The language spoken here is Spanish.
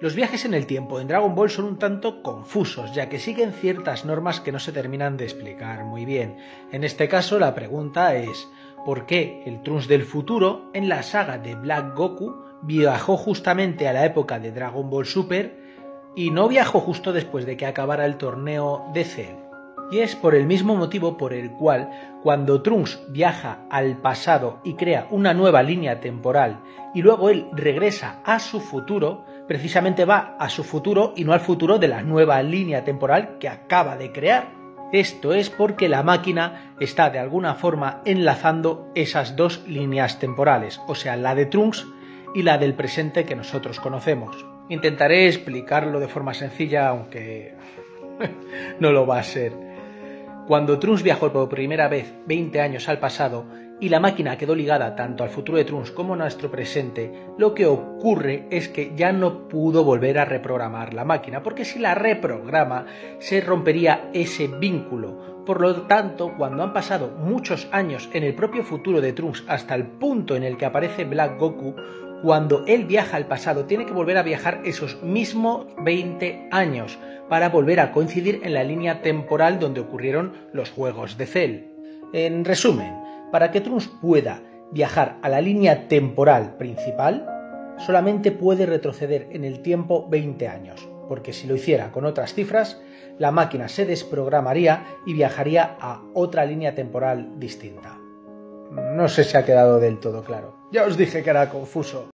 Los viajes en el tiempo en Dragon Ball son un tanto confusos, ya que siguen ciertas normas que no se terminan de explicar muy bien. En este caso, la pregunta es, ¿por qué el Trunks del futuro en la saga de Black Goku viajó justamente a la época de Dragon Ball Super y no viajó justo después de que acabara el torneo de Cell? Y es por el mismo motivo por el cual, cuando Trunks viaja al pasado y crea una nueva línea temporal y luego él regresa a su futuro, precisamente va a su futuro y no al futuro de la nueva línea temporal que acaba de crear. Esto es porque la máquina está de alguna forma enlazando esas dos líneas temporales, o sea, la de Trunks y la del presente que nosotros conocemos. Intentaré explicarlo de forma sencilla, aunque no lo va a ser. Cuando Trunks viajó por primera vez 20 años al pasado y la máquina quedó ligada tanto al futuro de Trunks como a nuestro presente, lo que ocurre es que ya no pudo volver a reprogramar la máquina, porque si la reprograma se rompería ese vínculo. Por lo tanto, cuando han pasado muchos años en el propio futuro de Trunks hasta el punto en el que aparece Black Goku, cuando él viaja al pasado, tiene que volver a viajar esos mismos 20 años para volver a coincidir en la línea temporal donde ocurrieron los juegos de Cell. En resumen, para que Trunks pueda viajar a la línea temporal principal, solamente puede retroceder en el tiempo 20 años, porque si lo hiciera con otras cifras, la máquina se desprogramaría y viajaría a otra línea temporal distinta. No sé si ha quedado del todo claro. Ya os dije que era confuso.